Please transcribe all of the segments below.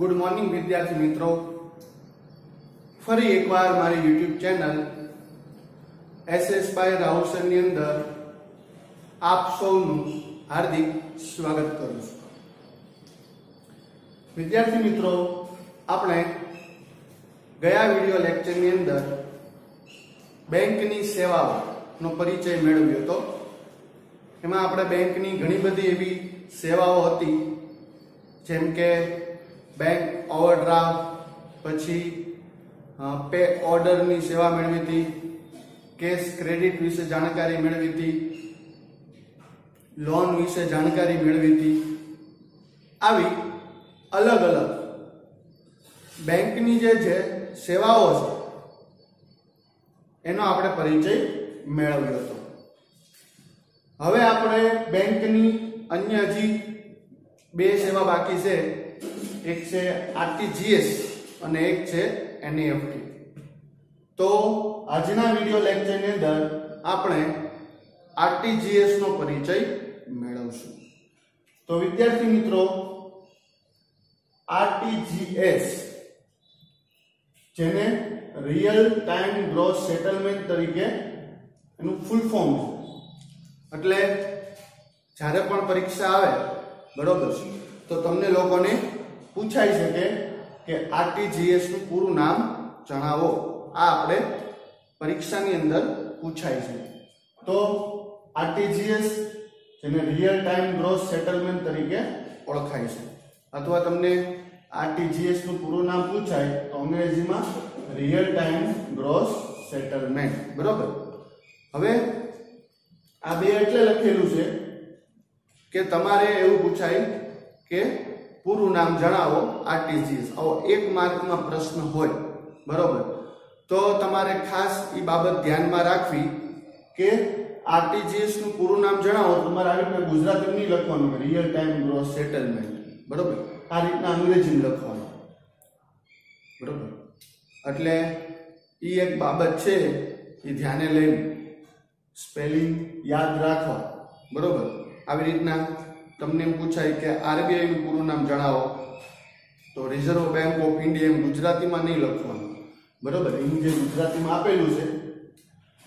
Good morning વિદ્યાર્થી મિત્રો. ફરી એકવાર મારી YouTube channel SS by Rahul સરની અંદર આપ સૌનું હાર્દિક સ્વાગત કરું છું. વિદ્યાર્થી મિત્રો, આપણે ગયા વિડિયો લેક્ચરની અંદર બેંકની સેવાઓનો પરિચય મેળવ્યો હતો. એમાં આપણે બેંકની ઘણી બધી એવી સેવાઓ હતી, જેમ કે બેંક ઓવરડ્રાફ્ટ પછી પે ઓર્ડરની સેવા મેળવી હતી કેશ ક્રેડિટ વિશે જાણકારી મેળવી હતી લોન વિશે જાણકારી મેળવી હતી. આવી અલગ અલગ બેંકની જે છે સેવાઓ છે, એનો આપણે પરિચય મેળવ્યો હતો. હવે આપણે બેંકની અન્ય હજી બે સેવા બાકી છે. એક છે આરટીજીએસ અને એક છે એનઈએફટી તો આજના વિડિયો લેક્ચરની અંદર આપણે આરટીજીએસ નો પરિચય મેળવશું. તો વિદ્યાર્થી મિત્રો આરટીજીએસ જેને રિયલ ટાઈમ ગ્રોસ સેટલમેન્ટ તરીકે એનું ફૂલ ફોર્મ છે. એટલે જ્યારે પણ પરીક્ષા આવે, બરોબર તો તમને લોકોને પૂછાઈ શકે કે આરટીજીએસનું પૂરું નામ જણાવો. આ આપણે પરીક્ષાની અંદર પૂછાય છે. તો આરટીજીએસ જેને રિયલ ટાઈમ ગ્રોસ સેટલમેન્ટ તરીકે ઓળખાય છે. અથવા તમને આરટીજીએસનું પૂરું નામ પૂછાય તો અંગ્રેજીમાં રિયલ ટાઈમ ગ્રોસ સેટલમેન્ટ બરોબર? હવે આ બે એટલે લખેલું છે કે તમારે એવું પૂછાય કે પૂરું નામ જણાવો આરટીજીએસ આવો, એક માર્કમાં પ્રશ્ન હોય, બરોબર? તો તમારે ખાસ એ બાબત ધ્યાનમાં રાખવી કે આરટીજીએસનું પૂરું નામ જણાવો. તમારે આવી રીતે ગુજરાતી નહીં લખવાનું રિયલ ટાઈમ ગ્રોસ સેટલમેન્ટ બરોબર? આ રીતના અંગ્રેજી લખવાનું. બરોબર? એટલે એ એક બાબત છે, એ ધ્યાને લઈને સ્પેલિંગ યાદ રાખવા. બરોબર? આવી રીતના તમને એમ પૂછાય કે આરબીઆઈનું પૂરું નામ જણાવો, તો રિઝર્વ બેંક ઓફ ઇન્ડિયા એમ ગુજરાતીમાં નહીં લખવાનું. બરોબર? એનું જે ગુજરાતીમાં આપેલું છે,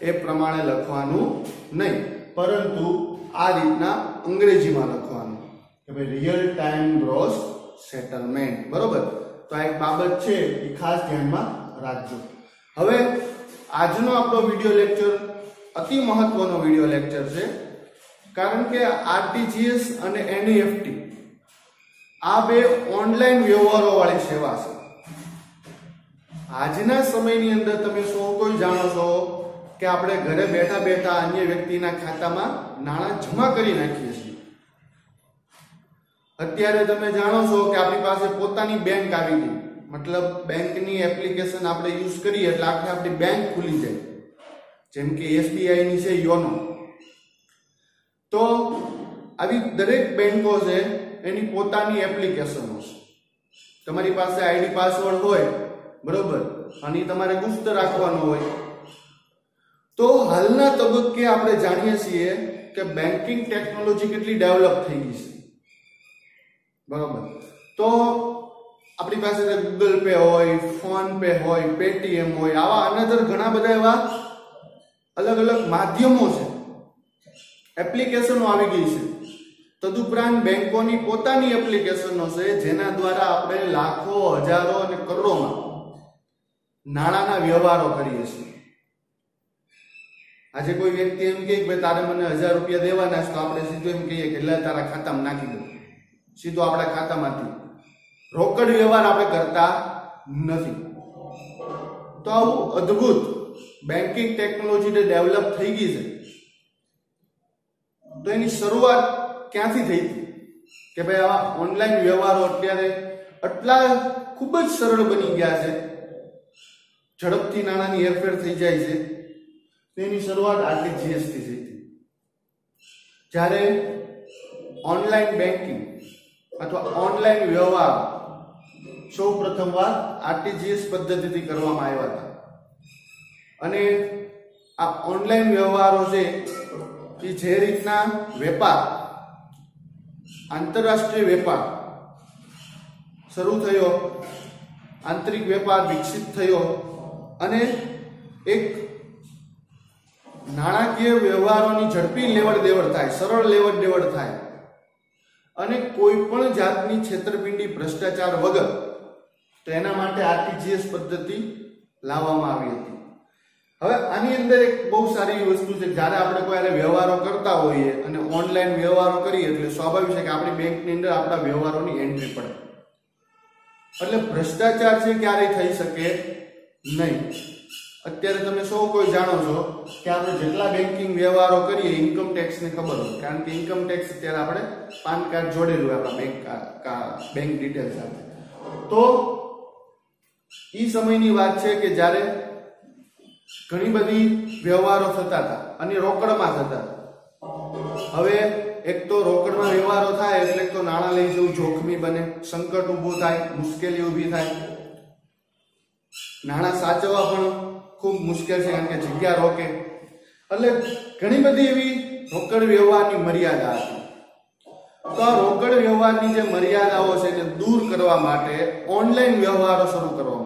એ પ્રમાણે લખવાનું નહીં. પરંતુ આ રીતના અંગ્રેજીમાં લખવાનું કે ભાઈ રિયલ ટાઈમ ગ્રોસ સેટલમેન્ટ બરોબર? તો આ એક બાબત છે, એ ખાસ ધ્યાનમાં રાખજો. હવે આજનો આપણો વિડિયો લેક્ચર અતિ મહત્વનો વિડિયો લેક્ચર છે. કારણ કે આરટીજીએસ અને એનઈએફટી, આ બે ઓનલાઈન વ્યવહારો વાળી સેવા છે. આજના સમયની અંદર તમે સૌ કોઈ જાણો છો કે આપણે ઘરે બેઠા બેઠા અન્ય વ્યક્તિના ખાતામાં નાણાં જમા કરી નાખીએ છીએ. અત્યારે તમે જાણો છો કે આપણી પાસે પોતાની બેંક આવી ગઈ. મતલબ બેંકની એપ્લિકેશન આપણે યુઝ કરીએ એટલે આખી આપણી બેંક ખુલી જાય. જેમ કે એસબીઆઈની છે યોનો. તો આવી દરેક બેંકો છે, એની પોતાની એપ્લિકેશનો છે. તમારી પાસે આઈડી પાસવર્ડ હોય, બરોબર, અને તમારે ગુપ્ત રાખવાનો હોય. તો હાલના તબક્કે આપણે જાણીએ છીએ કે બેન્કિંગ ટેકનોલોજી કેટલી ડેવલપ થઈ ગઈ છે. બરોબર. તો આપણી પાસે ગૂગલ પે હોય ફોન પે હોય પેટીએમ હોય, આવા અનધર ઘણા બધા એવા અલગ અલગ માધ્યમો છે. એપ્લિકેશનો આવી ગઈ છે. તદુપરાંત બેંકોની પોતાની એપ્લિકેશનો છે, જેના દ્વારા આપણે લાખો, હજારો અને કરોડોમાં નાણાંના વ્યવહારો કરીએ છીએ. આજે કોઈ વ્યક્તિ એમ કહે કે તારે મને હજાર રૂપિયા દેવાના છે, તો આપણે સીધું એમ કહીએ કે એટલે તારા ખાતામાં નાખી દો સીધો આપણા ખાતામાંથી. રોકડ વ્યવહાર આપણે કરતા નથી. તો આવું અદ્ભુત બેન્કિંગ ટેકનોલોજી ડેવલપ થઈ ગઈ છે. તો એની શરૂઆત ક્યાંથી થઈ હતી? કે ભાઈ આવા ઓનલાઈન વ્યવહારો અત્યારે આટલા ખૂબ જ સરળ બની ગયા છે. ઝડપથી નાણાંની હેરફેર થઈ જાય છે. તેની શરૂઆત આરટીજીએસ જીએસટી થઈ હતી. જ્યારે ઓનલાઈન બેન્કિંગ અથવા ઓનલાઈન વ્યવહાર સૌ પ્રથમવાર આરટીજીએસ પદ્ધતિથી કરવામાં આવ્યા હતા. અને આ ઓનલાઈન વ્યવહારો છે કે જે રીતના વેપાર, આંતરરાષ્ટ્રીય વેપાર શરૂ થયો, આંતરિક વેપાર વિકસિત થયો અને એક નાણાકીય વ્યવહારોની ઝડપી લેવડ દેવડ થાય, સરળ લેવડ દેવડ થાય અને કોઈ પણ જાતની છેતરપિંડી, ભ્રષ્ટાચાર વગર તો એના માટે આરટીજીએસ પદ્ધતિ લાવવામાં આવી હતી. હવે આની અંદર એક બહુ સારી વસ્તુ છે, જ્યારે આપણે કોઈ હારે વ્યવહારો કરતા હોઈએ અને ઓનલાઈન વ્યવહારો કરીએ, એટલે સ્વાભાવિક છે કે આપણી બેંકની અંદર આપણા વ્યવહારોની એન્ટ્રી પડે. એટલે ભ્રષ્ટાચાર છે ક્યારેય થઈ શકે નહીં. અત્યારે તમે સૌ કોઈ જાણો છો કે આપણે જેટલા બેન્કિંગ વ્યવહારો કરીએ ઇન્કમ ટેક્સને ખબર હોય, કારણ કે ઇન્કમ ટેક્સ અત્યારે આપણે પાન કાર્ડ જોડેલું હોય આપણા બેંક બેંક ડિટેલ સાથે. તો એ સમયની વાત છે કે જ્યારે ઘણી બધી વ્યવહારો થતા હતા અને રોકડમાં થતા હવે એક તો રોકડમાં વ્યવહારો થાય, એટલે તો નાણાં લઈ જવું જોખમી બને, સંકટ ઊભું થાય, મુશ્કેલી ઊભી થાય. નાણાં સાચવવા પણ ખૂબ મુશ્કેલ છે, કારણ કે જગ્યા રોકે. એટલે ઘણી બધી એવી રોકડ વ્યવહારની મર્યાદા હતી. તો આ રોકડ વ્યવહારની જે મર્યાદાઓ છે તે દૂર કરવા માટે ઓનલાઈન વ્યવહારો શરૂ કરવામાં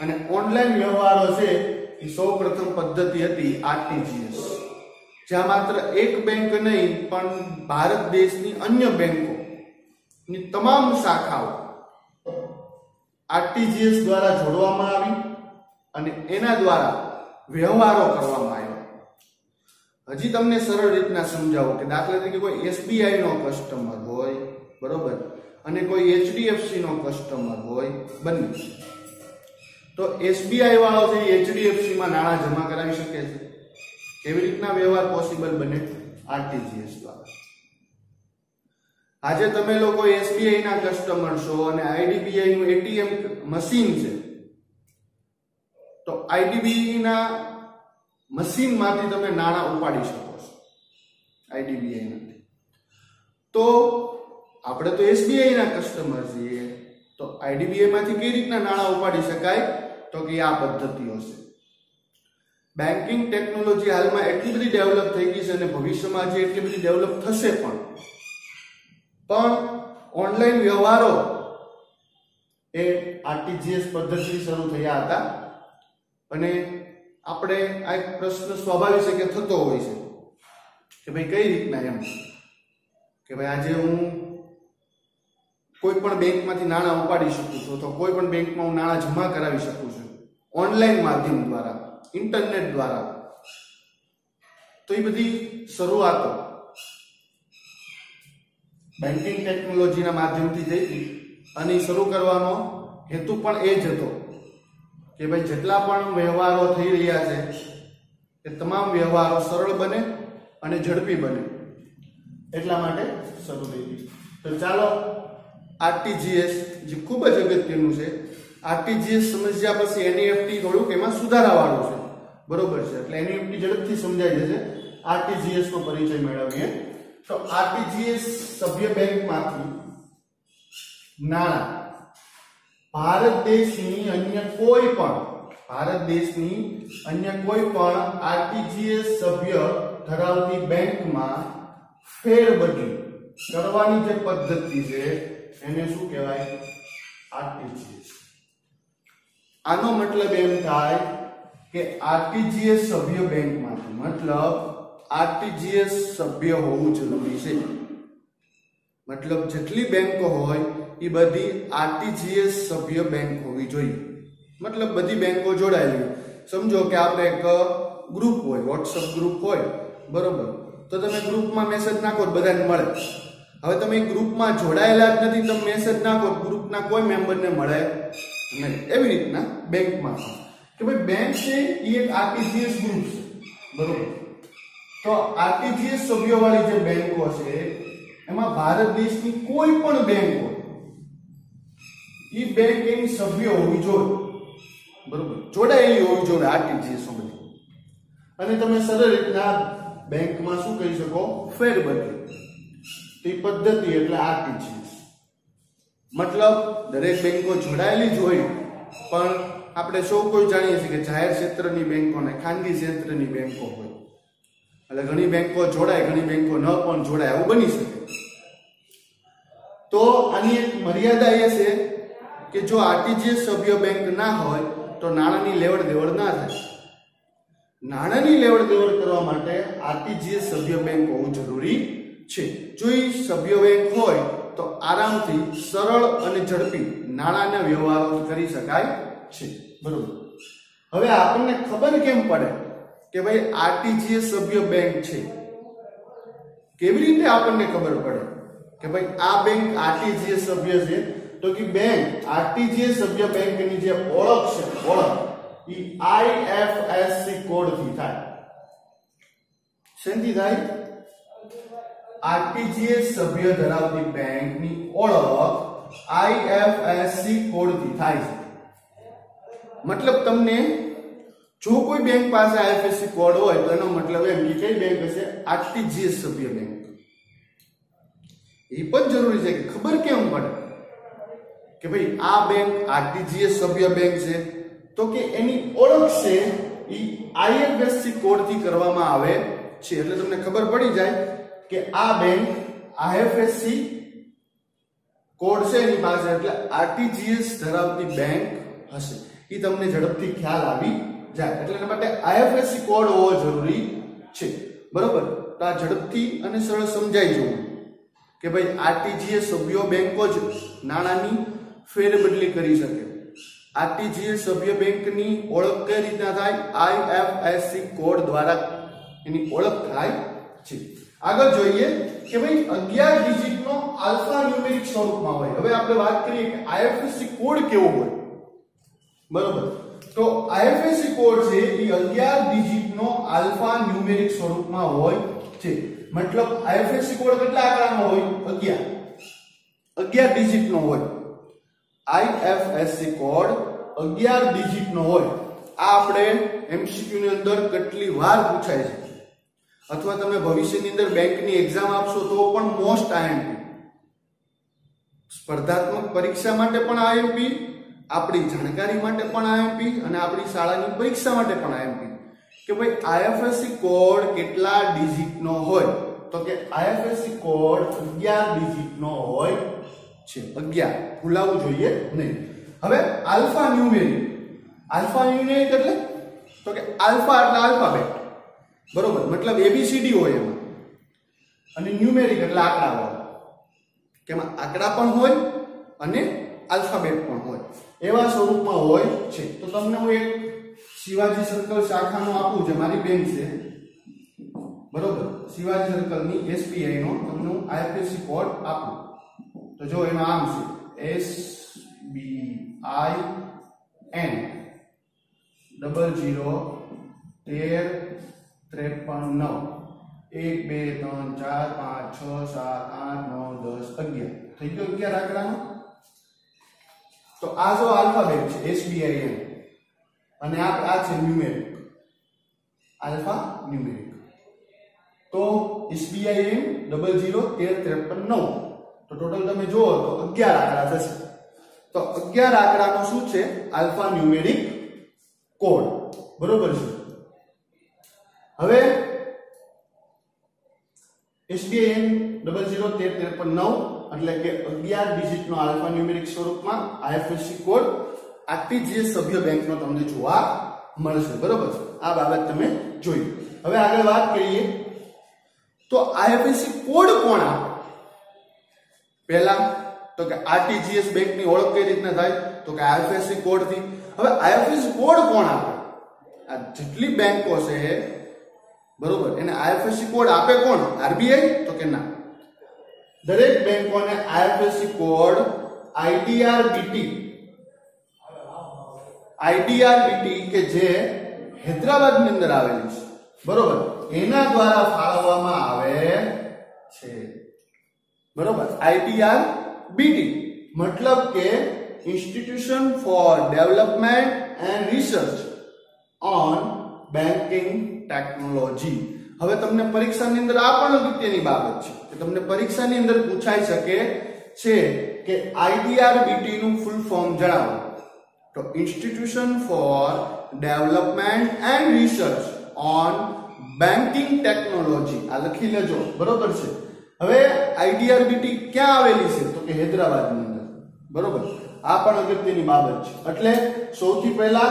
અને ઓનલાઈન વ્યવહારો છે, એ સૌ પ્રથમ પદ્ધતિ હતી આરટીજીએસ. જ્યાં માત્ર એક બેંક નહીં, પણ ભારત દેશની અન્ય બેંકો ની તમામ શાખાઓ આરટીજીએસ દ્વારા જોડવામાં આવી અને એના દ્વારા વ્યવહારો કરવામાં આવ્યો. હજી તમને સરળ રીતના સમજાવો કે દાખલા તરીકે કોઈ એસબીઆઈ નો કસ્ટમર હોય, બરોબર? અને કોઈ એચડીએફસી નો કસ્ટમર હોય, બંને. તો એસબીઆઈ વાળો છે એચડીએફસી માં નાણાં જમા કરાવી શકે છે, કેવી રીતના વ્યવહાર પોસિબલ બને? આરટીજીએસ દ્વારા. આજે તમે લોકો એસબીઆઈ ના કસ્ટમર છો અને આઈડીબીઆઈ નું એટીએમ મશીન છે, તો આઈડીબીઆઈ ના મશીનમાંથી તમે નાણાં ઉપાડી શકો છો આઈડીબીઆઈ માંથી. તો આપણે તો એસબીઆઈ ના કસ્ટમર છીએ, તો આઈડીબીઆઈ માંથી કઈ રીતના નાણાં ઉપાડી શકાય? તો કે આ પદ્ધતિઓ છે. બેન્કિંગ ટેકનોલોજી હાલમાં એટલી બધી ડેવલપ થઈ ગઈ છે અને ભવિષ્યમાં જે એટલી બધી ડેવલપ થશે પણ. પણ ઓનલાઈન વ્યવહારો એ આરટીજીએસ પદ્ધતિ શરૂ થયા હતા. અને આપણે આ એક પ્રશ્ન સ્વાભાવિક છે કે થતો હોય છે. કે ભાઈ કઈ રીતના એમ? કે ભાઈ આજે હું કોઈ પણ બેંકમાંથી નાણાં ઉપાડી શકું છું અથવા કોઈ પણ બેંકમાં હું નાણાં જમા કરાવી શકું છું. ઓનલાઈન માધ્યમ દ્વારા, ઇન્ટરનેટ દ્વારા. તો એ બધી શરૂઆતો બેન્કિંગ ટેકનોલોજીના માધ્યમથી થઈ અને શરૂ કરવાનો હેતુ પણ એ જ હતો કે ભાઈ જેટલા પણ વ્યવહારો થઈ રહ્યા છે, એ તમામ વ્યવહારો સરળ બને અને ઝડપી બને. એટલા માટે શરૂ થઈ હતી તો ચાલો આરટીજીએસ જે ખૂબ જ અગત્યનું છે આરટીજીએસ સમજ્યા પછી એનઈએફટી થોડુંક એમાં સુધારાવાળું છે. બરોબર છે. એટલે એનઈએફટી ઝડપથી સમજાઈ જશે. આરટીજીએસ નો પરિચય મેળવીએ. તો આરટીજીએસ સભ્ય બેંકમાંથી નાણાં. ભારત દેશની અન્ય કોઈ પણ, ભારત દેશની અન્ય કોઈ પણ આરટીજીએસ સભ્ય ધરાવતી બેંકમાં ફેરબદલી કરવાની જે પદ્ધતિ છે, એને શું કહેવાય? આરટીજીએસ. આનો મતલબ એમ થાય કે આરટીજીએસ સભ્ય બેંકમાંથી, મતલબ આરટીજીએસ સભ્ય હોવું જરૂરી છે. મતલબ જેટલી બેંકો હોય, એ બધી આરટીજીએસ સભ્ય બેંક હોવી જોઈએ. મતલબ બધી બેંકો જોડાયેલી સમજો કે આપણે એક ગ્રુપ હોય, વોટ્સઅપ ગ્રુપ હોય, બરોબર? તો તમે ગ્રુપમાં મેસેજ નાખો બધાને મળે. હવે તમે ગ્રુપમાં જોડાયેલા જ નથી, તમે મેસેજ નાખો ગ્રુપના કોઈ મેમ્બરને મળે. નહીં. એવી રીતના બેંકમાં કે ભાઈ બેંક છે એ એક આરટીજીએસ ગ્રુપ છે. બરોબર? તો આરટીજીએસ સભ્યોવાળી જે બેંકો છે, એમાં ભારત દેશની કોઈ પણ બેંક હોય એ બેંક એની સભ્ય હોવી જોઈએ. બરોબર? જોડાયેલી હોવી જોઈએ આરટીજીએસ બધી અને તમે સરળ રીતના બેંકમાં શું કહી શકો? ફેરબદલી. એ પદ્ધતિ એટલે આરટીજીએસ. મતલબ દરેક બેંકો જોડાયેલી જ હોય, પણ આપણે સૌ કોઈ જાણીએ છીએ કે જાહેર ક્ષેત્રની બેંકો અને ખાનગી ક્ષેત્રની બેંકો હોય. એટલે ઘણી બેંકો જોડાય, ઘણી બેંકો ન પણ જોડાય એવું બની શકે. તો આની એક મર્યાદા એ છે કે જો આરટીજીએસ સભ્ય બેંક ના હોય, તો નાણાંની લેવડ દેવડ ના થાય. નાણાંની લેવડ દેવડ કરવા માટે આરટીજીએસ સભ્ય બેંક હોવું જરૂરી છે. જો એ સભ્ય બેંક હોય તો આરામથી, સરળ અને ઝડપી નાણાંના વ્યવહારો કરી શકાય છે. બરોબર. હવે આપણને ખબર કેમ પડે કે ભાઈ આરટીજીએસ સભ્ય બેંક છે? કેવી રીતે આપણને ખબર પડે કે ભાઈ આ બેંક આરટીજીએસ સભ્ય છે? તો કે બેંક, આરટીજીએસ સભ્ય બેંકની જે ઓળખ છે, ઓળખ એ આઈએફએસસી કોડથી થાય. શેનથી થાય? આરટીજીએસ સભ્ય ધરાવતી બેંકની ઓળખ આઈએફએસસી કોડથી થાય છે. મતલબ તમને જો કોઈ બેંક પાસે આઈએફએસસી કોડ હોય, તો એનો મતલબ એમ કે કઈ બેંક હશે? આરટીજીએસ સભ્ય બેંક. એ પણ જરૂરી છે કે ખબર કેમ પડે? કે ભાઈ, આ બેંક આરટીજીએસ સભ્ય બેંક છે. તો કે એની ઓળખ છે એ આઈએફએસસી કોડથી કરવામાં આવે છે. એટલે તમને ખબર પડી જાય કે આ બેંક આઈએફએસસી કોડ છે એની પાસે, એટલે આરટીજીએસ ધરાવતી બેંક હશે. એ તમને ઝડપથી ખ્યાલ આવી જાય. એટલે એના માટે આઈએફએસસી કોડ હોવો જરૂરી છે. બરોબર? તો આ ઝડપથી અને સરળ સમજાઈ જવું કે ભાઈ આરટીજીએસ સભ્યો બેંકો જ નાણાંની ફેરબદલી કરી શકે. આરટીજીએસ સભ્ય બેંકની ઓળખ કઈ રીતના થાય? આઈએફએસસી કોડ દ્વારા એની ઓળખ થાય છે. આગળ જોઈએ કે ભાઈ 11 ડિજિટનો આલ્ફા ન્યુમેરિક સ્વરૂપમાં હોય. હવે આપણે વાત કરીએ કે આઈએફએસસી કોડ કેવો હોય? બરોબર. તો આઈએફએસસી કોડ છે એ 11 ડિજિટનો આલ્ફા ન્યુમેરિક સ્વરૂપમાં હોય છે. મતલબ આઈએફએસસી કોડ કેટલા આંકડાનો હોય? 11 11 ડિજિટનો હોય. આઈએફએસસી કોડ 11 ડિજિટનો હોય. આ આપણે એમસીક્યુ ની અંદર કેટલી વાર પૂછાય છે? અથવા તમે ભવિષ્યની અંદર બેંકની એક્ઝામ આપશો તો પણ મોસ્ટ આઈએમપી સ્પર્ધાત્મક પરીક્ષા માટે પણ આઈએમપી આપણી જાણકારી માટે પણ આઈએમપી અને આપણી શાળાની પરીક્ષા માટે પણ આઈએમપી કે ભાઈ આઈએફએસસી કોડ કેટલા ડિજિટનો હોય? તો કે આઈએફએસસી કોડ 11 ડિજિટનો હોય છે. 11 ભૂલાવું જોઈએ નહીં. હવે આલ્ફા ન્યુમેરિક આલ્ફા ન્યુમેરિક એટલે? તો કે આલ્ફા એટલે આલ્ફાબેટ. બરોબર. મતલબ એબીસીડી હોય એમાં. અને ન્યુમેરિક એટલે આંકડા હોય કે એમાં આંકડા પણ હોય અને આલ્ફાબેટ પણ હોય. એવા સ્વરૂપમાં હોય છે. તો તમને હું એક શિવાજી સર્કલ શાખાનો આપું જે મારી બેન છે. બરોબર. શિવાજી સર્કલની એસપીઆઈ નો તમને હું આઈએફએસસી કોડ આપું. તો જો એનો આમ છે. S B I N double zero તેર ત્રેપન નવ. એક, બે, ત્રણ, ચાર, પાંચ, છ, સાત, આઠ, નવ, દસ, અગિયાર. થઈ ગયો અગિયાર આંકડાનો તો આ જો આલ્ફાબેટ છે એસબીઆઈ એમ અને આ આ છે ન્યુમેરિક. Alpha numeric. તો એસબીઆઈ એમ ડબલ ઝીરો, તેર, ત્રેપન, નવ. તો ટોટલ તમે જુઓ તો અગિયાર આંકડા થશે. તો અગિયાર આંકડાનો શું છે? Alpha numeric code. બરોબર છે? હવે એસબીઆઈ એન ડબલ ઝીરો તેર ત્રેપન નવ એટલે કે અગિયાર ડિજિટનો આલ્ફા ન્યુમેરિક સ્વરૂપમાં આઈએફએસસી કોડ આરટીજીએસ સભ્ય બેંકનો તમને જોવા મળશે. બરોબર? આ બાબત તમે જોઈ. હવે આગળ વાત કરીએ. તો આઈએફએસસી કોડ કોણ આપે? પહેલા તો કે આરટીજીએસ બેંકની ઓળખ કઈ રીતના થાય? તો કે આઈએફએસસી કોડથી હવે આઈએફએસસી કોડ કોણ આપે? આ જેટલી બેંકો છે બરોબર? એને આઈએફએસસી કોડ આપે કોણ? આરબીઆઈ તો કે ના. દરેક બેંકોને IFSC code IDR BT IDR BT કે જે હૈદરાબાદની અંદર આવેલી છે. બરોબર? એના દ્વારા ફાળવવામાં આવે છે. બરોબર? આઈટીઆર બીટી મતલબ કે institution for development and research on banking technology હવે તમને પરીક્ષાની અંદર આ પણ અગત્યની બાબત છે કે તમને પરીક્ષાની અંદર પૂછાઈ શકે છે કે આઈડીઆર બીટી નું ફૂલ ફોર્મ જણાવો. તો institution for development and research on banking technology આ લખી લેજો. બરોબર છે? હવે આઈડીઆરબીટી ક્યાં આવેલી છે? તો કે હૈદરાબાદની અંદર. બરોબર? આ પણ અગત્યની બાબત છે. એટલે સૌથી પહેલા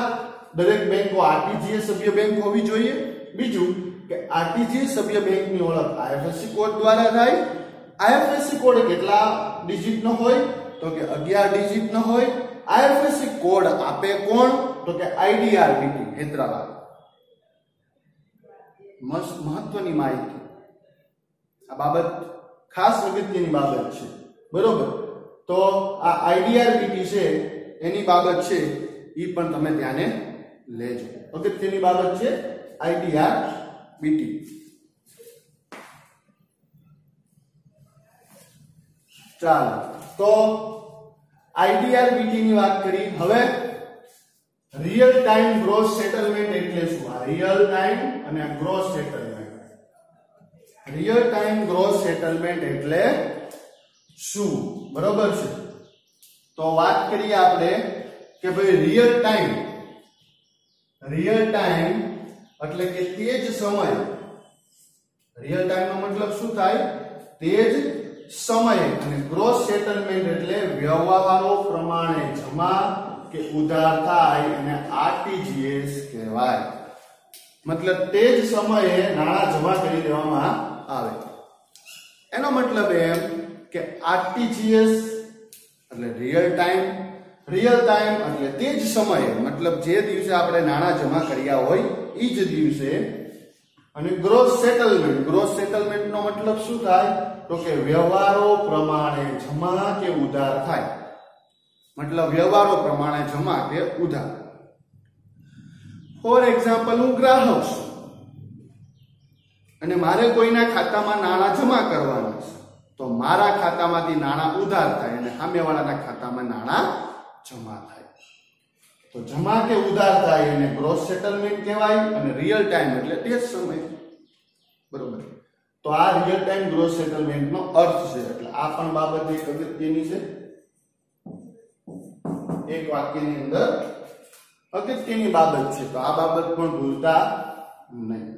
દરેક બેંકો આરટીજીએસ સભ્ય બેંક હોવી જોઈએ. બીજું કે આરટીજી સભ્ય બેંકની ઓળખ આઈએફએસસી કોડ દ્વારા થાય. આઈએફએસસી કોડ કેટલા ડિજિટ નો હોય? તો કે 11 ડિજિટ નો હોય. આઈએફએસસી કોડ આપે કોણ? તો કે આઈડીઆરબીટી, હૈદરાબાદ. મહત્વની માહિતી. આ બાબત ખાસ અગત્યની બાબત છે. બરોબર? તો આ આઈડીઆરબીટી છે, એની બાબત છે એ પણ તમે ધ્યાને લેજો. અગત્યની બાબત છે આઈડીઆરબીટી ચાલો, તો આઈડીઆરબીટી ની વાત કરી. હવે રિયલ ટાઈમ ગ્રોસ સેટલમેન્ટ એટલે શું? આ રિયલ ટાઈમ અને gross settlement real time gross settlement એટલે શું? બરોબર છે? તો વાત કરીએ આપણે કે ભાઈ રિયલ ટાઈમ રિયલ ટાઈમ એટલે કે તે જ સમય રિયલ ટાઈમ નો મતલબ શું થાય? તે જ સમય, અને ગ્રોસ સેટલમેન્ટ એટલે વ્યવહારો પ્રમાણે જમા કે ઉધાર થાય અને આરટીજીએસ કહેવાય. મતલબ તે જ સમયે નાણાં જમા કરી દેવામાં આવે. એનો મતલબ એમ કે આરટીજીએસ એટલે રિયલ ટાઈમ રિયલ ટાઈમ એટલે તે જ સમયે, મતલબ જે દિવસે આપણે નાણાં જમા કર્યા હોય એ જ દિવસે અને ગ્રોસ સેટલમેન્ટ ગ્રોસ સેટલમેન્ટ નો મતલબ શું થાય? તો કે વ્યવહારો પ્રમાણે જમા કે ઉધાર થાય. મતલબ વ્યવહારો પ્રમાણે જમા કે ઉધાર. ફોર એક્ઝામ્પલ હું ગ્રાહક છું. અને મારે કોઈના ખાતામાં નાણાં જમા કરવાના છે. તો મારા ખાતામાંથી નાણાં ઉધાર થાય અને સામેવાળાના ખાતામાં નાણાં જમા થાય. તો જમા કે ઉધાર થાય એને ગ્રોસ સેટલમેન્ટ કહેવાય અને રિયલ ટાઈમ એટલે તે જ સમય. બરોબર. તો આ રિયલ ટાઈમ ગ્રોસ સેટલમેન્ટનો અર્થ છે. એટલે આ પણ બાબત એક અગત્યની છે. એક વાક્યની અંદર અગત્યની બાબત છે. તો આ બાબત પણ ભૂલતા નહીં.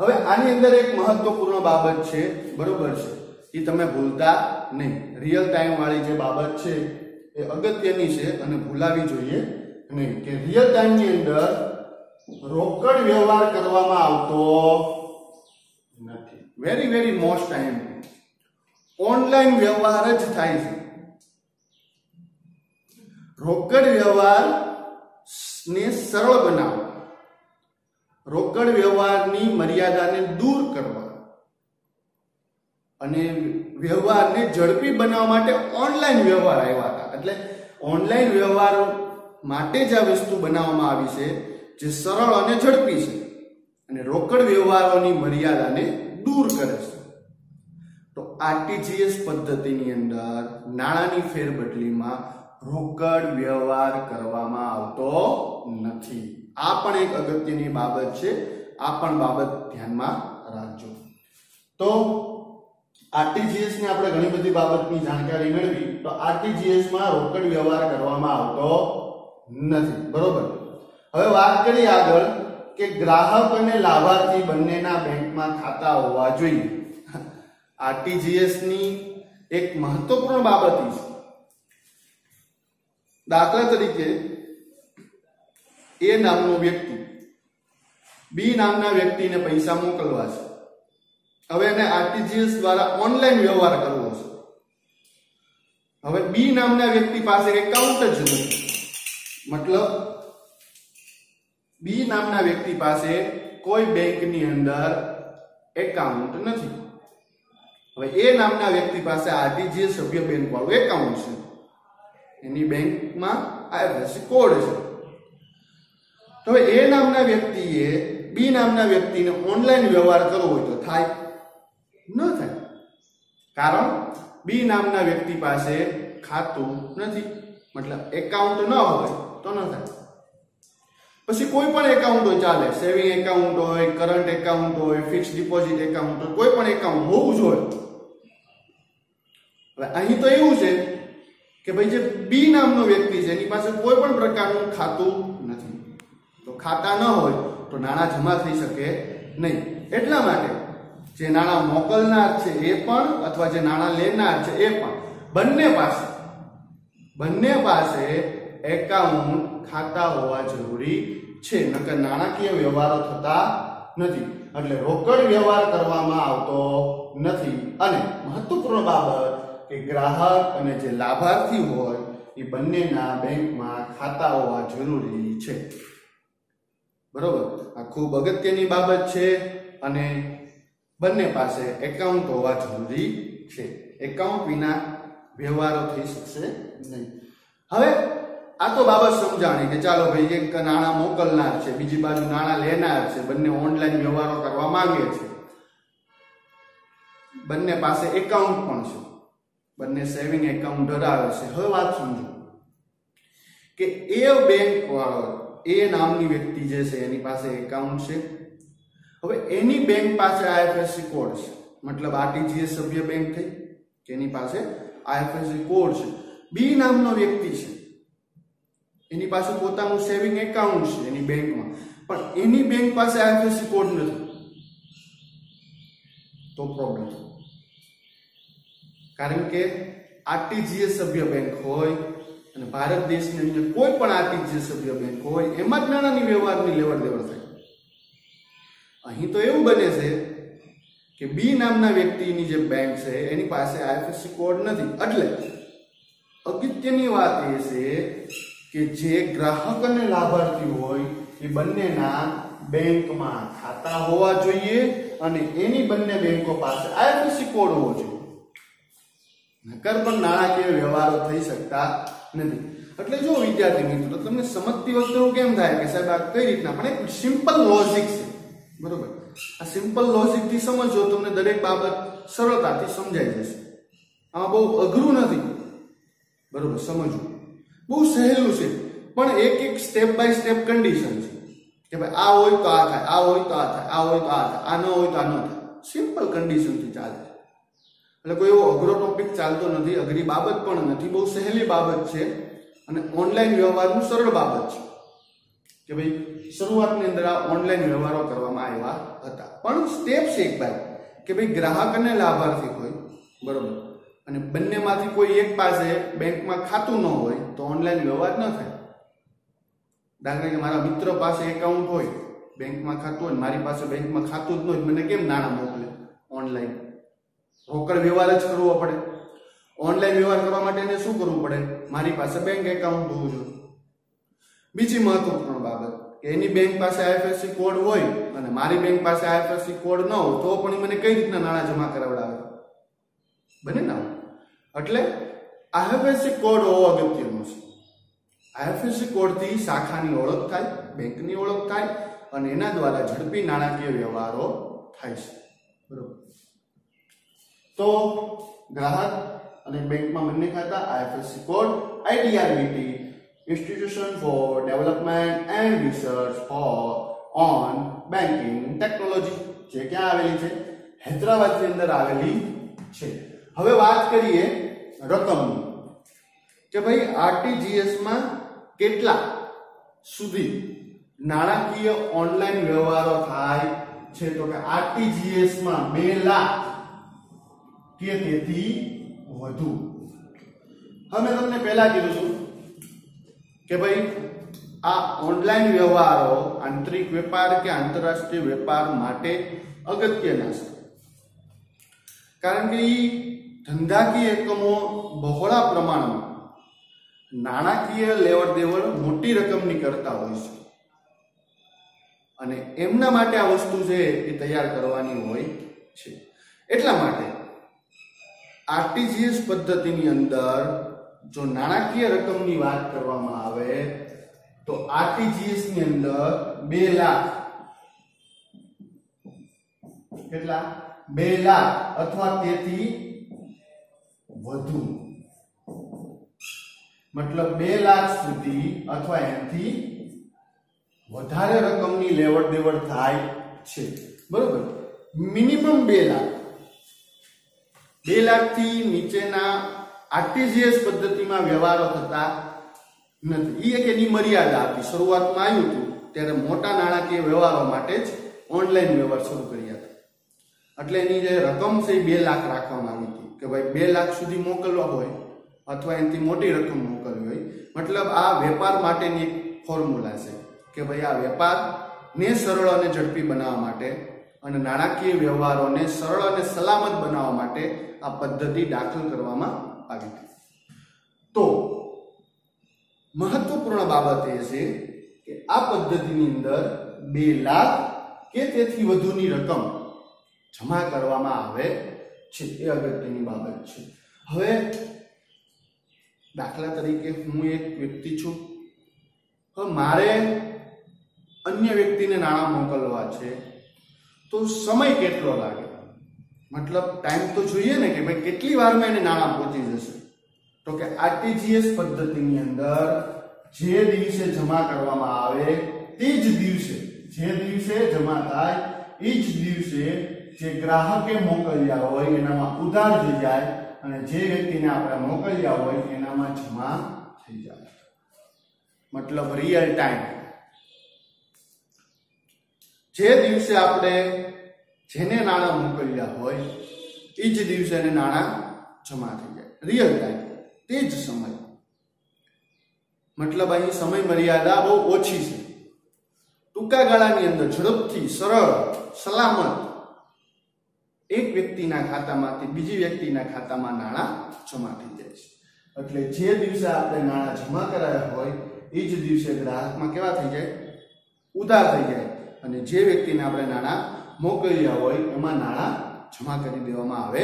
હવે આની અંદર એક મહત્વપૂર્ણ બાબત છે. બરોબર છે. એ તમે ભૂલતા નહીં. રિયલ ટાઈમ વાળી જે બાબત છે, એ અગત્યની છે અને ભૂલાવી જોઈએ. નહીં, કે રિયલ ટાઈમની અંદર રોકડ વ્યવહાર કરવામાં આવતો નથી. Very very most time online વ્યવહાર જ થાય છે. રોકડ વ્યવહાર ને સરળ બનાવવા રોકડ વ્યવહારની મર્યાદાને દૂર કરવા. અને વ્યવહારને ઝડપી બનાવવા માટે ઓનલાઈન વ્યવહાર આવ્યા હતા. એટલે ઓનલાઈન વ્યવહાર માટે જ આ વસ્તુ બનાવવામાં આવી છે, જે સરળ અને ઝડપી છે અને રોકડ વ્યવહારોની મર્યાદાને દૂર કરે છે. તો આરટીજીએસ પદ્ધતિની અંદર નાણાંની ફેરબદલીમાં રોકડ વ્યવહાર કરવામાં આવતો નથી. આ પણ એક અગત્યની બાબત છે, આ પણ બાબત ધ્યાનમાં રાખજો. તો આરટીજીએસ ને આપણે ઘણી બધી બાબતની જાણકારી મેળવી, તો આરટીજીએસમાં રોકડ વ્યવહાર કરવામાં આવતો નથી. બરોબર? હવે વાત કરીએ આગળ કે ગ્રાહક અને લાભાર્થી બંનેના બેંકમાં ખાતા હોવા જોઈએ. આરટીજીએસની એક મહત્વપૂર્ણ બાબત છે. દાખલા તરીકે, એ નામનો વ્યક્તિ બી નામના વ્યક્તિને પૈસા મોકલવા છે. હવે એને આરટીજીએસ દ્વારા ઓનલાઈન વ્યવહાર કરવો છે. હવે બી નામના વ્યક્તિ પાસે એકાઉન્ટ જ નથી. મતલબ બી નામના વ્યક્તિ પાસે કોઈ બેંકની અંદર એકાઉન્ટ નથી. હવે એ નામના વ્યક્તિ પાસે આરટીજીએસ સભ્ય બેંક વાળું એકાઉન્ટ છે. એની બેંકમાં આઈએફએસસી કોડ છે. તો હવે એ નામના વ્યક્તિએ બી નામના વ્યક્તિને ઓનલાઈન વ્યવહાર કરવો હોય તો થાય? ન થાય. કારણ બી નામના વ્યક્તિ પાસે ખાતું નથી. મતલબ એકાઉન્ટ ન હોય. તો નથી પછી કોઈ પણ એકાઉન્ટ હોય, ચાલે સેવિંગ એકાઉન્ટ હોય કરંટ એકાઉન્ટ હોય ફિક્સ ડિપોઝિટ એકાઉન્ટ હોય, કોઈ પણ એકાઉન્ટ હોવું જોઈએ હવે અહીં તો એવું છે કે ભાઈ જે બી નામનો વ્યક્તિ છે, એની પાસે કોઈ પણ પ્રકારનું ખાતું નથી. તો ખાતા ન હોય, તો નાણાં જમા થઈ શકે નહીં. એટલા માટે જે નાણાં મોકલનાર છે એ પણ, અથવા જે નાણાં લેનાર છે એ પણ, બંને પાસે બંને પાસે એકાઉન્ટ ખાતા હોવા જરૂરી છે. નકર નાણાકીય વ્યવહારો થતા નથી. એટલે રોકડ વ્યવહાર કરવામાં આવતો નથી. અને મહત્વપૂર્ણ બાબત કે ગ્રાહક અને જે લાભાર્થી હોય, એ બંનેના બેંકમાં ખાતા હોવા જરૂરી છે. બરોબર? આ ખૂબ અગત્યની બાબત છે અને બંને પાસે એકાઉન્ટ હોવા જરૂરી છે. એકાઉન્ટ વિના વ્યવહારો થઈ શકશે નહીં. હવે આ તો બાબત સમજાણી કે ચાલો ભાઈ, એક નાણાં મોકલનાર છે, બીજી બાજુ નાણાં લેનાર છે, બંને ઓનલાઈન વ્યવહારો કરવા માંગે છે. બંને પાસે એકાઉન્ટ પણ છે. બંને સેવિંગ એકાઉન્ટ ધરાવે છે. હવે વાત સમજો કે એ બેંક વાળો, એ નામની વ્યક્તિ જે છે, એની પાસે એકાઉન્ટ છે. હવે એની બેંક પાસે આઈએફએસસી કોડ છે. મતલબ આરટીજીએસ સભ્ય બેંક થઈ કે એની પાસે આઈએફએસસી કોડ છે. બી નામનો વ્યક્તિ છે. એની પાસે પોતાનું સેવિંગ એકાઉન્ટ છે એની બેંકમાં પણ એની બેંક પાસે આઈએફએસસી કોડ નથી. તો પ્રોબ્લેમ કારણ કે આરટીજીએસ સભ્ય બેંક હોય અને ભારત દેશની અંદર કોઈ પણ આરટીજીએસ સભ્ય બેંક હોય, એમાં જ નાણાંની વ્યવહારની લેવડ દેવડ થાય. અહીં તો એવું બને છે કે બી નામના વ્યક્તિની જે બેંક છે, એની પાસે આઈએફએસસી કોડ નથી. એટલે અગત્યની વાત એ છે કે જે ગ્રાહક અને લાભાર્થી હોય, એ બંનેના બેંકમાં ખાતા હોવા જોઈએ અને એની બંને બેંકો પાસે આઈએફએસસી કોડ હોવો જોઈએ. નકર પણ નાણાકીય વ્યવહારો થઈ શકતા નથી. એટલે જો વિદ્યાર્થી મિત્રો, તમને સમજતી વખતે કેમ થાય કે સાહેબ આ કઈ રીતના? પણ એક સિમ્પલ લોજિક છે. બરોબર? આ સિમ્પલ લોજિકથી સમજો, તમને દરેક બાબત સરળતાથી સમજાઈ જશે. આમાં બહુ અઘરું નથી. બરોબર? સમજવું બહુ સહેલું છે. પણ એક એક સ્ટેપ બાય સ્ટેપ કન્ડિશન છે. કે ભાઈ આ હોય તો આ થાય, આ હોય તો આ થાય, આ હોય તો આ થાય, આ ન હોય તો આ ન થાય. સિમ્પલ કન્ડિશનથી ચાલે એટલે કોઈ એવો અઘરો ટોપિક ચાલતો નથી, અઘરી બાબત પણ નથી, બહુ સહેલી બાબત છે. અને ઓનલાઈન વ્યવહારનું સરળ બાબત છે. કે ભાઈ શરૂઆતની અંદર આ ઓનલાઈન વ્યવહારો કરવામાં આવ્યા હતા. પણ સ્ટેપ છે એક બાય કે ભાઈ ગ્રાહક અને લાભાર્થી હોય, બરોબર? અને બંનેમાંથી કોઈ એક પાસે બેંકમાં ખાતું ન હોય તો ઓનલાઈન વ્યવહાર ન થાય. દાખલા કે મારા મિત્ર પાસે એકાઉન્ટ હોય, બેંકમાં ખાતું હોય મારી પાસે બેંકમાં ખાતું જ ન હોય, મને કેમ નાણાં મોકલે? ઓનલાઈન રોકડ વ્યવહાર જ કરવો પડે. ઓનલાઈન વ્યવહાર કરવા માટે એને શું કરવું પડે? મારી પાસે બેંક એકાઉન્ટ હોવું જોઈએ. બીજી મહત્વપૂર્ણ બાબત, કે એની બેંક પાસે આઈએફએસસી કોડ હોય અને મારી બેંક પાસે આઈએફએસસી કોડ ન હોય, તો પણ મને કઈ રીતના નાણાં જમા કરાવડાવે? બને ને એટલે આઈએફએસસી કોડ હોવો અગત્યનો છે આઈએફએસસી કોડથી શાખાની ઓળખ થાય બેંકની ઓળખ થાય અને એના દ્વારા ઝડપી નાણાકીય વ્યવહારો થાય છે બરોબર તો ગ્રાહક અને બેંકમાં બંને ખાતા IFSC code IDRBT institution for development and research for on banking technology જે ક્યાં આવેલી છે? હૈદરાબાદની અંદર આવેલી છે. હવે વાત કરીએ રકમની કે ભાઈ આરટીજીએસમાં કેટલા સુધી નાણાકીય ઓનલાઈન વ્યવહારો થાય છે? તો કે આરટીજીએસમાં બે લાખ કે તેથી વધુ. હવે તમને પહેલા કીધું છું કે ભાઈ આ ઓનલાઈન વ્યવહારો આંતરિક વેપાર કે આંતરરાષ્ટ્રીય વેપાર માટે અગત્યના છે. કારણ કે ધંધાકીય એકમો બહોળા પ્રમાણમાં નાણાકીય લેવડ દેવડ મોટી રકમની કરતા હોય છે. અને એમના માટે આ વસ્તુ છે એ તૈયાર કરવાની હોય છે. એટલા માટે આરટીજીએસ પદ્ધતિની અંદર જો નાણાકીય રકમની વાત કરવામાં આવે તો આરટીજીએસની અંદર બે લાખ કેટલા? બે લાખ અથવા તેથી વધુ. મતલબ બે લાખ સુધી અથવા એનાથી વધારે રકમની લેવડ દેવડ થાય છે. બરોબર? મિનિમમ બે લાખ. બે લાખથી નીચેના આરટીજીએસ પદ્ધતિમાં વ્યવહારો થતા નથી. એ એક એની મર્યાદા આપી. શરૂઆતમાં આવ્યું હતું, ત્યારે મોટા નાણાકીય વ્યવહારો માટે જ ઓનલાઈન વ્યવહાર શરૂ કર્યા હતા. એટલે એની જે રકમ છે એ બે લાખ રાખવામાં આવી હતી. કે ભાઈ બે લાખ સુધી મોકલવા હોય અથવા એનાથી મોટી રકમ મોકલવી હોય, મતલબ આ વેપાર માટેની એક ફોર્મ્યુલા છે કે ભાઈ આ વેપારને સરળ અને ઝડપી બનાવવા માટે અને નાણાકીય વ્યવહારોને સરળ અને સલામત બનાવવા માટે આ પદ્ધતિ દાખલ કરવામાં આવી હતી. તો મહત્વપૂર્ણ બાબત એ છે કે આ પદ્ધતિની અંદર બે લાખ કે તેથી વધુની રકમ જમા કરવામાં આવે છે, એ અગત્યની બાબત છે. હવે, દાખલા તરીકે હું એક વ્યક્તિ છું. હવે મારે અન્ય વ્યક્તિને નાણાં મોકલવા છે, તો સમય કેટલો લાગે? મતલબ ટાઈમ તો જોઈએ ને કે ભાઈ કેટલી વારમાં એને નાણાં પહોંચી જશે? તો કે આરટીજીએસ પદ્ધતિની અંદર જે દિવસે જમા કરવામાં આવે, તે જ દિવસે, જે દિવસે જમા થાય, એ જ દિવસે જે ગ્રાહકે મોકલ્યા હોય એનામાં ઉધાર થઈ જાય અને જે વ્યક્તિને આપણે મોકલ્યા હોય એનામાં જમા થઈ જાય. મતલબ રિયલ ટાઈમ જે દિવસે આપણે જેને નાણાં મોકલ્યા હોય એ જ દિવસે એને નાણાં જમા થઈ જાય. રિયલ ટાઈમ તે જ સમય. મતલબ અહીં સમય મર્યાદા બહુ ઓછી છે. ટૂંકા ગાળાની અંદર ઝડપથી, સરળ, સલામત એક વ્યક્તિના ખાતામાંથી બીજી વ્યક્તિના ખાતામાં નાણાં જમા થઈ જાય છે. એટલે જે દિવસે આપણે નાણાં જમા કરાયા હોય, એ જ દિવસે ગ્રાહકમાં કેવા થઈ જાય? ઉધાર થઈ જાય. અને જે વ્યક્તિને આપણે નાણાં મોકલ્યા હોય, એમાં નાણાં જમા કરી દેવામાં આવે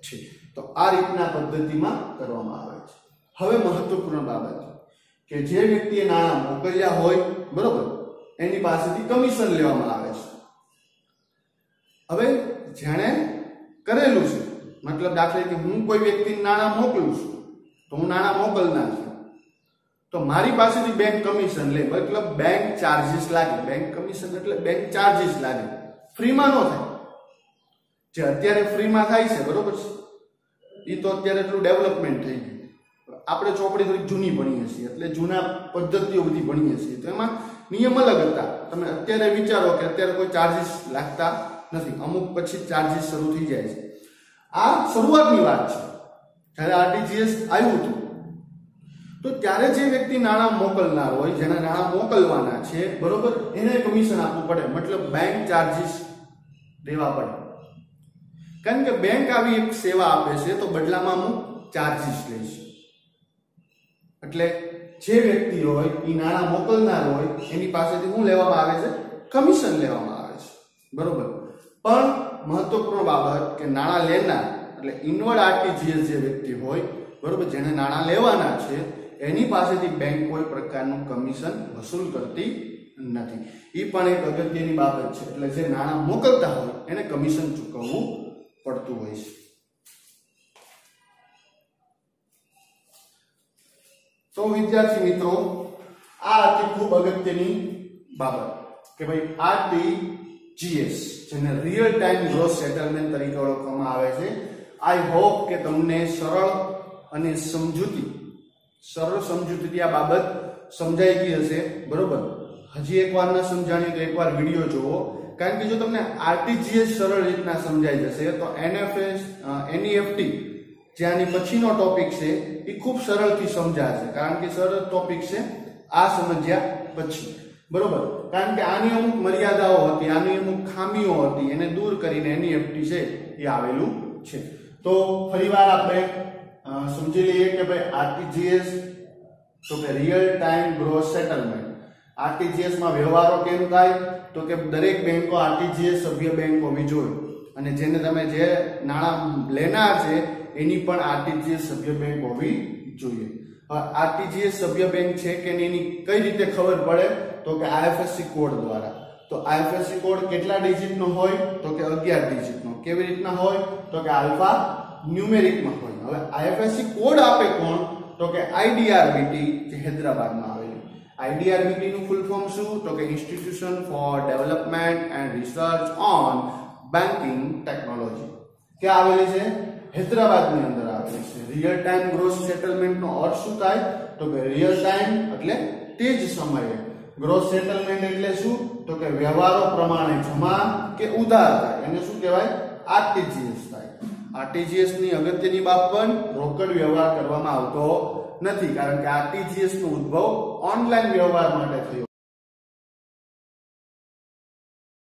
છે. તો આ રીતના પદ્ધતિમાં કરવામાં આવે છે. હવે મહત્વપૂર્ણ બાબત કે જે વ્યક્તિએ નાણાં મોકલ્યા હોય, બરોબર, એની પાસેથી કમિશન લેવામાં આવે છે. હવે જેણે કરેલું છે. મતલબ દાખલા કે હું કોઈ વ્યક્તિને નાણાં મોકલું છું, તો હું નાણાં મોકલનાર છું. તો મારી પાસેથી બેંક કમિશન લે. મતલબ બેંક ચાર્જીસ લાગે. બેંક કમિશન એટલે બેંક ચાર્જીસ લાગે. ફ્રીમાં ન થાય. જે અત્યારે ફ્રીમાં થાય છે, બરોબર છે? એ તો અત્યારે એટલું ડેવલપમેન્ટ થઈ ગયું. આપણે ચોપડી થોડી જૂની ભણીએ છીએ. એટલે જૂના પદ્ધતિઓ બધી ભણીએ છીએ. તો એમાં નિયમ અલગ હતા. તમે અત્યારે વિચારો કે અત્યારે કોઈ ચાર્જીસ લાગતા નથી. અમુક પછી ચાર્જીસ શરૂ થઈ જાય છે. આ શરૂઆતની વાત છે. જ્યારે આરટીજીએસ આવ્યું હતું, તો ત્યારે જે વ્યક્તિ નાણાં મોકલનાર હોય, જેના નાણાં મોકલવાના છે, બરોબર, એને કમિશન આપવું પડે. મતલબ બેંક ચાર્જીસ દેવા પડે. કારણ કે બેંક આવી એક સેવા આપે છે, તો બદલામાં અમુક ચાર્જીસ લઈશ એટલે જે વ્યક્તિ હોય એ નાણાં મોકલનાર હોય, એની પાસેથી શું લેવામાં આવે છે? કમિશન લેવામાં આવે છે. બરોબર. પણ મહત્વપૂર્ણ બાબત કે નાણાં લેનાર, એટલે ઇનવર્ડ આરટીજીએસ જે વ્યક્તિ હોય, બરોબર, જેને નાણાં લેવાના છે, એની પાસેથી બેંક કોઈ પ્રકારનું કમિશન વસૂલ કરતી નથી. એ પણ એક અગત્યની બાબત છે. એટલે જે નાણાં મોકલતા હોય, એને કમિશન ચૂકવવું પડતું હોય છે. તો વિદ્યાર્થી મિત્રો, આ હતી ખૂબ અગત્યની બાબત કે ભાઈ આરટીજીએસ જેને રિયલ ટાઈમ ગ્રોસ સેટલમેન્ટ તરીકે ઓળખવામાં આવે છે. આઈ હોપ કે તમને સરળ અને સમજૂતી, સરળ સમજૂતીથી આ બાબત સમજાઈ ગઈ હશે. બરોબર? હજી એકવાર ન સમજાણી તો એકવાર વીડિયો જુઓ. કારણ કે જો તમને આરટીજીએસ સરળ રીતના સમજાઈ જશે, તો એનએફએસ એનઈએફટી જે આની પછીનો ટોપિક છે, એ ખૂબ સરળથી સમજાશે. કારણ કે સરળ ટોપિક છે, આ સમજ્યા પછી. બરોબર? કારણ કે આની અમુક મર્યાદાઓ હતી, આની અમુક ખામીઓ હતી, એને દૂર કરીને એનઈએફટી છે એ આવેલું છે. તો ફરીવાર આપણે સમજી લઈએ કે ભાઈ આરટીજીએસ તો કે રિયલ ટાઈમ ગ્રોસ સેટલમેન્ટ આરટીજીએસમાં વ્યવહારો કેમ થાય? તો કે દરેક બેંકો આરટીજીએસ સભ્ય બેંક જોઈએ અને જેને તમે જે નાણાં લેનાર છે, એની પણ આરટીજીએસ સભ્ય બેંક હોવી જોઈએ. આરટીજીએસ સભ્ય બેંક છે કે નહીં એની કઈ રીતે ખબર પડે? તો કે આઈએફએસસી કોડ દ્વારા. તો આઈએફએસસી કોડ કેટલા ડિજિટનો હોય? તો કે 11 ડિજિટનો. કેવી રીતના હોય? તો કે આલ્ફા ન્યુમેરિકમાં હોય. હવે આઈએફએસસી કોડ આપે કોણ? તો કે આઈડીઆરબીટી, જે હૈદરાબાદમાં આવેલી. આઈડીઆરબીટી નું ફૂલ ફોર્મ શું? તો કે institution for development and research on banking technology ક્યાં આવેલી છે? હૈદરાબાદની અંદર. રિયલ ટાઈમ ગ્રોસ સેટલમેન્ટનો અર્થ શું થાય? તો કે રિયલ ટાઈમ એટલે તે જ સમયે. ગ્રોસ સેટલમેન્ટ એટલે શું? તો કે વ્યવહારો પ્રમાણે જમા કે ઉધાર થાય. એને શું કહેવાય? આરટીજીએસ થાય. આરટીજીએસની અગત્યની બાબત પણ રોકડ વ્યવહાર કરવામાં આવતો નથી. કારણ કે આરટીજીએસ નો ઉદ્ભવ ઓનલાઈન વ્યવહાર માટે થયો.